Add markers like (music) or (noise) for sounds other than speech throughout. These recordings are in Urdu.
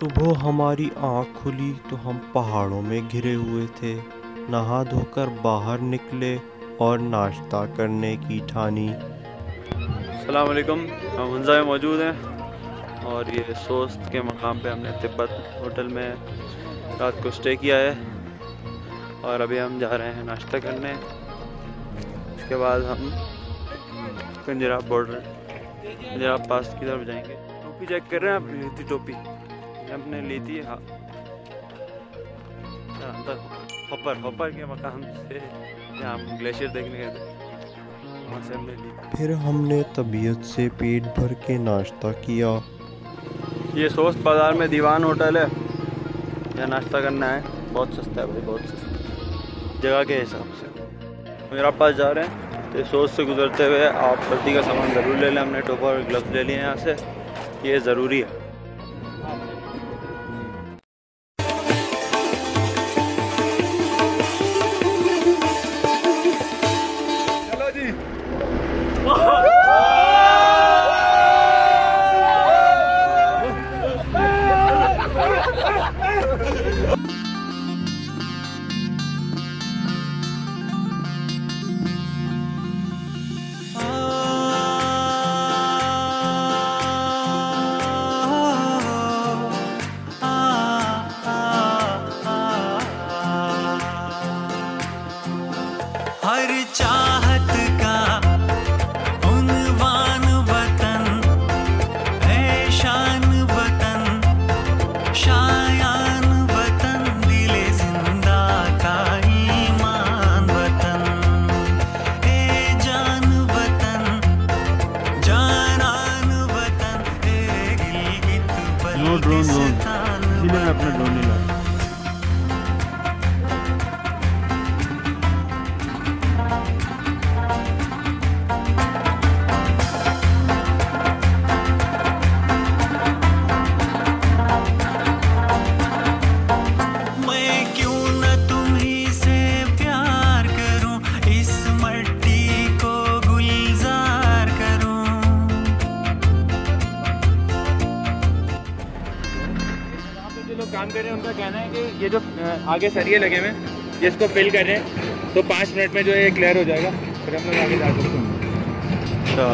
صبح ہماری آنکھ کھلی تو ہم پہاڑوں میں گھرے ہوئے تھے۔ نہا دھو کر باہر نکلے اور ناشتہ کرنے کی ٹھانی۔ السلام علیکم۔ ہم حنزہ میں موجود ہیں اور یہ سوست کے مقام پہ ہم نے تبت ہوٹل میں رات کو سٹے کیا ہے اور ابھی ہم جا رہے ہیں ناشتہ کرنے۔ اس کے بعد ہم کنجراب بارڈر کنجراب پاس کی طرف جائیں گے۔ ٹوپی چیک کر رہے ہیں آپ؟ ٹوپی۔ ہم نے لی تھی ہاں۔ ہوپر ہوپر کے مقام سے جہاں ہم گلیشیئر دیکھنے گئے تھے۔ وہاں سے ہم نے لی۔ پھر ہم نے طبیعت سے پیٹ بھر کے ناشتہ کیا۔ یہ سوست بازار میں دیوان ہوٹل ہے۔ یہاں ناشتہ کرنا ہے۔ بہت سستا ہے بھائی بہت سستا جگہ کے حساب سے۔ میرا پاس جا رہے ہیں۔ تو سوچ سے گزرتے ہوئے آپ سردی کا سامان ضرور لے لیں۔ ہم نے ٹوپا اور گلوز لے لیے ہیں یہاں سے۔ یہ ضروری ہے۔ 하이리차 آگے سریے لگے ہوئے اس کو فل کر رہے ہیں تو پانچ منٹ میں جو ہے کلیئر ہو جائے گا۔ پھر ہم لوگ آگے جا سکتے ہیں۔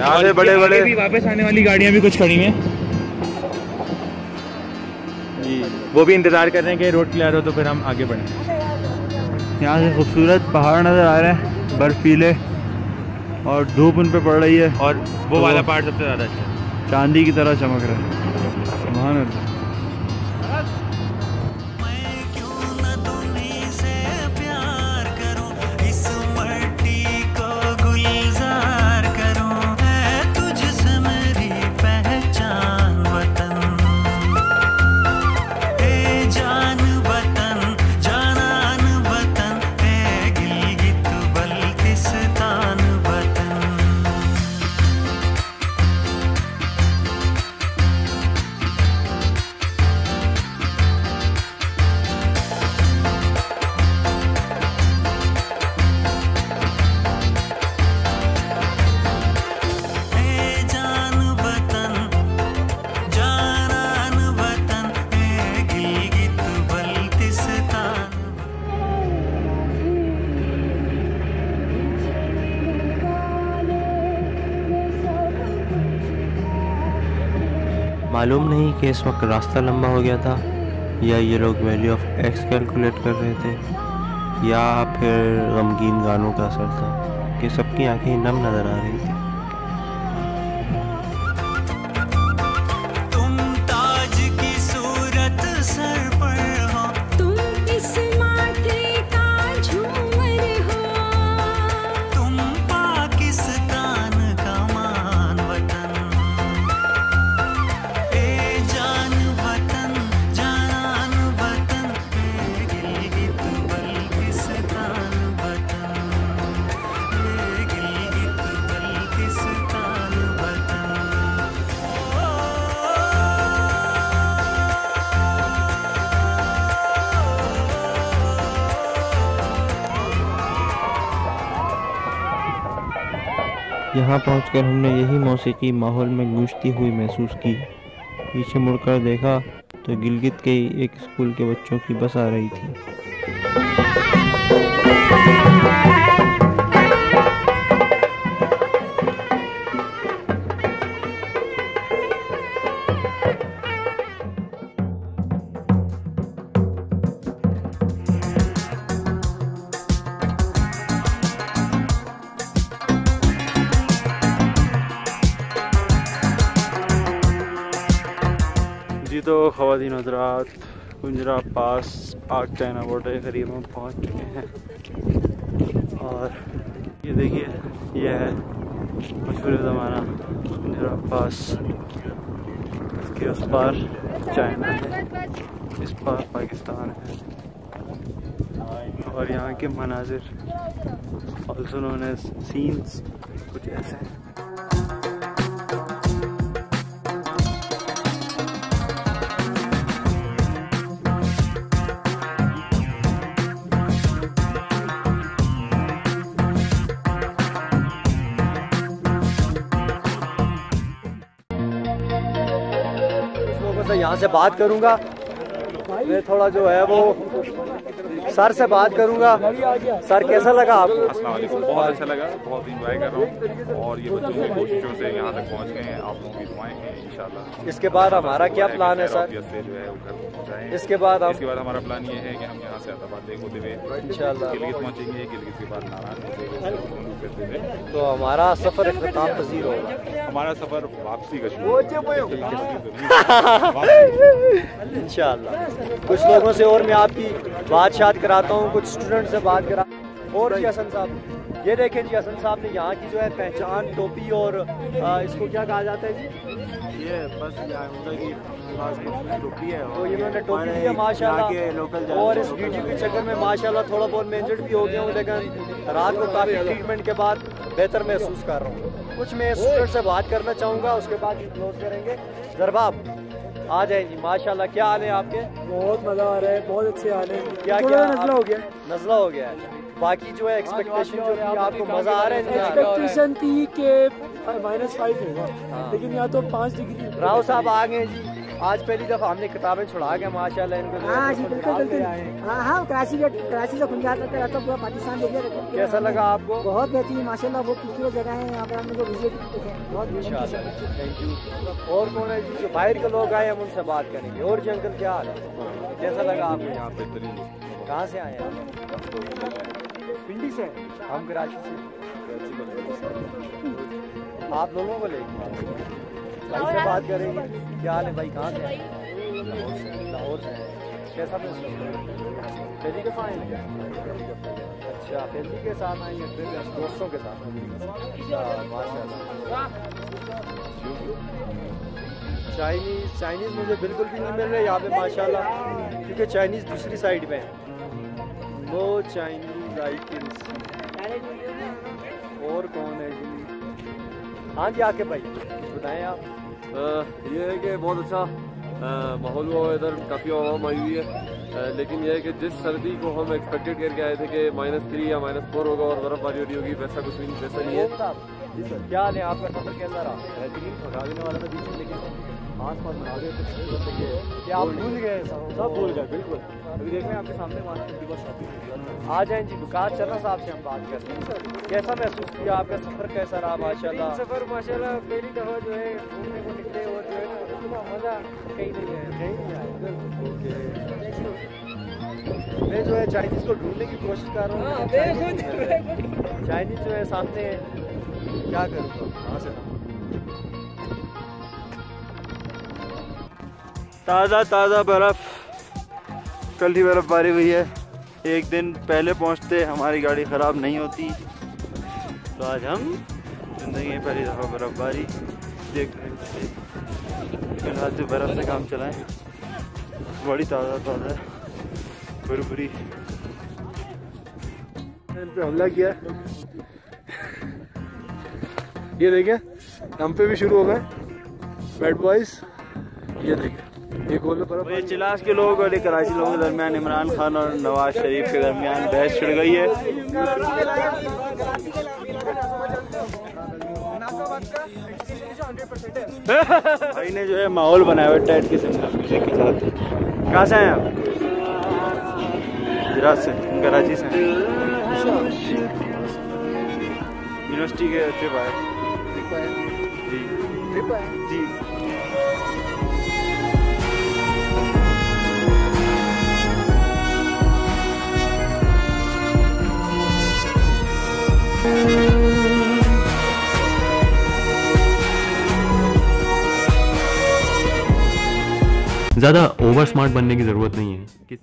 یہاں بڑے بڑے بھی واپس آنے والی گاڑیاں بھی کچھ کھڑی ہیں۔ جی وہ بھی انتظار کر رہے ہیں کہ روڈ کلیئر ہو تو پھر ہم آگے بڑھیں۔ یہاں سے خوبصورت پہاڑ نظر آ رہے ہیں برفیلے اور دھوپ ان پہ پڑ رہی ہے۔ اور وہ والا پارٹ سب سے زیادہ اچھا ہے۔ چاندی کی طرح چمک رہا ہے۔ سبحان اللہ۔ معلوم نہیں کہ اس وقت راستہ لمبا ہو گیا تھا یا یہ لوگ ویلیو آف ایکس کیلکولیٹ کر رہے تھے یا پھر غمگین گانوں کا اثر تھا کہ سب کی آنکھیں نم نظر آ رہی تھیں۔ یہاں پہنچ کر ہم نے یہی موسیقی ماحول میں گونجتی ہوئی محسوس کی۔ پیچھے مڑ کر دیکھا تو گلگت کے ہی ایک اسکول کے بچوں کی بس آ رہی تھی۔ خواتین حضرات کنجرا پاس، پاک چائنا بورڈر کے قریب ہم پہنچ چکے ہیں۔ اور یہ دیکھیے، یہ ہے مشہور زمانہ کنجرا پاس۔ اس کے اس پار چائنا ہے، اس پار پاکستان ہے۔ اور یہاں کے مناظر آلسو نون ایز سینس کچھ ایسے ہیں۔ سے یہاں سے بات کروں گا۔ میں تھوڑا جو ہے وہ سر سے بات کروں گا۔ سر کیسا لگا آپ کو؟ السلام علیکم۔ بہت اچھا لگا۔ بہت انجوائے کر رہا ہوں۔ اور یہ بچوں کی کوششوں سے یہاں تک پہنچ گئے ہیں۔ آپ لوگوں کی دعائیں ہیں انشاءاللہ۔ اس کے بعد ہمارا کیا پلان ہے سر؟ خیریت سے جو ہے وہ گھر پہنچائیں اس کے بعد اس کے بعد ہمارا پلان یہ ہے کہ ہم یہاں سے آباد دیکھ ہوتے ہوئے انشاءاللہ۔ گلگت پہنچیں گے گلگت کے بعد ہوتے ہوئے ہوئے۔ تو ہمارا سفر اختتام پذیر ہوگا۔ ہمارا سفر واپسی کا شروع (laughs) انشاءاللہ۔ کچھ لوگوں سے اور میں آپ کی بات شاد کراتا ہوں کچھ اسٹوڈنٹ سے بات کرا اور جی حسن صاحب یہ دیکھیں جی حسن صاحب نے یہاں کی جو ہے پہچان ٹوپی اور اس کو کیا کہا جاتا ہے جی؟ یہ بس کی ٹوپی ہے تو انہوں نے ٹوپی دی ہے ماشاء اللہ اور اس ویڈیو کے چکر میں ماشاء اللہ تھوڑا بہت میں انجرڈ بھی ہو گیا ہوں لیکن رات کو کافی ٹریٹمنٹ کے بعد بہتر محسوس کر رہا ہوں۔ کچھ میں اسٹوڈنٹ سے بات کرنا چاہوں گا اس کے بعد کلوز کریں گے۔ زرباب آ جائیں جی ماشاء اللہ کیا حال ہے آپ کے؟ بہت مزہ آ رہا ہے بہت اچھے حال ہے کیا کیا؟ نزلہ ہو گیا۔ نزلہ ہو گیا ہے۔ باقی جو ہے ایکسپیکٹیشن جو تھی آپ کو مزہ آ رہا ہے ایکسپیکٹیشن تھی کہ مائنس فائیو ہوگا لیکن یہاں تو پانچ ڈگری راؤ صاحب آ گئے جی۔ آج پہلی دفعہ ہم نے کتابیں چھڑا کے ماشاء اللہ ان کو ہاں جی بالکل بالکل۔ ہاں ہاں کراچی کے کراچی سے کھل جاتا تھا پورا پاکستان دیکھ لیا۔ کیسا لگا آپ کو؟ بہت بہترین ماشاء اللہ بہت خوبصورت جگہ ہے یہاں پر ہم نے جو وزٹ بہت تھینک یو اور کون ہے جی جو باہر کے لوگ آئے ہم ان سے بات کریں گے۔ اور جی انکل کیا حال ہے؟ کیسا لگا آپ کو؟ یہاں بہترین کہاں سے آئے ہیں پنڈی سے۔ ہم کراچی سے۔ آپ لوگوں کو لے کے۔ بھائی سے بات کریں گے۔ کیا حال ہے بھائی؟ کہاں سے؟ لاہور سے کیسا محسوس پہلی دفعہ آئے ہیں۔ اچھا فیملی کے ساتھ آئیں گے پھر دوستوں کے ساتھ اچھا چائنیز چائنیز مجھے بالکل بھی نہیں مل رہے یہاں پہ ماشاء اللہ کیونکہ چائنیز دوسری سائڈ پہ ہے وہ چائنیز آئٹمس اور کون ہے جی؟ ہاں جی آ کے بھائی۔ بتائیں آپ۔ یہ ہے کہ بہت اچھا ماحول ہوا ادھر کافی عوام آئی ہوئی ہے۔ لیکن یہ ہے کہ جس سردی کو ہم ایکسپیکٹڈ کر کے آئے تھے کہ مائنس تھری یا مائنس فور ہوگا اور برف باری ہو رہی ہوگی ویسا کچھ بھی نہیں ویسا نہیں ہے۔ کیا ہے آپ کا سفر کیسا رہا بہترین والا تھا لیکن پاس آگے کچھ کیا آپ بھول گئے سب بھول گئے بالکل۔ ابھی دیکھ رہے ہیں آپ کے سامنے بس شاپنگ آ جائیں جی وکاس چرنا صاحب سے ہم بات کرتے ہیں۔ سر کیسا محسوس کیا آپ کا سفر؟ کیسا رہا؟ ماشاء اللہ۔ سفر ماشاء اللہ پہلی دفعہ جو ہے گھومنے کو نکلے اور جو ہے نا مزہ کہیں نہیں میں جو ہے چائنیز کو ڈھونڈنے کی کوشش کر رہا ہوں۔ چائنیز چائنیز جو ہے سامنے کیا کروں؟ گا کہاں سے تازہ تازہ برف، کل ہی برف باری ہوئی ہے۔ ایک دن پہلے پہنچتے ہماری گاڑی خراب نہیں ہوتی۔ تو آج ہم زندگی میں پہلی دفعہ برف باری دیکھ رہے ہیں فی الحال برف سے کام چلائیں، بڑی تازہ تازہ بربری۔ ان پہ حملہ کیا۔ یہ دیکھیں، ہم پہ بھی شروع ہو گئے بیڈ بوائز یہ دیکھیں۔ جی، یہ چلاس کے لوگ اور کراچی لوگوں کے درمیان عمران خان اور نواز شریف کے درمیان بحث چھڑ گئی ہے۔ بھائی نے جو ہے ماحول بنایا ہوا ٹائٹ قسم کا میوزک کی طرف کہاں سے ہیں آپ؟ گجرات سے کراچی سے یونیورسٹی کے ٹرپ آئے۔ جی۔ ٹرپ آئے۔ جی۔ زیادہ اوور اسمارٹ بننے کی ضرورت نہیں ہے۔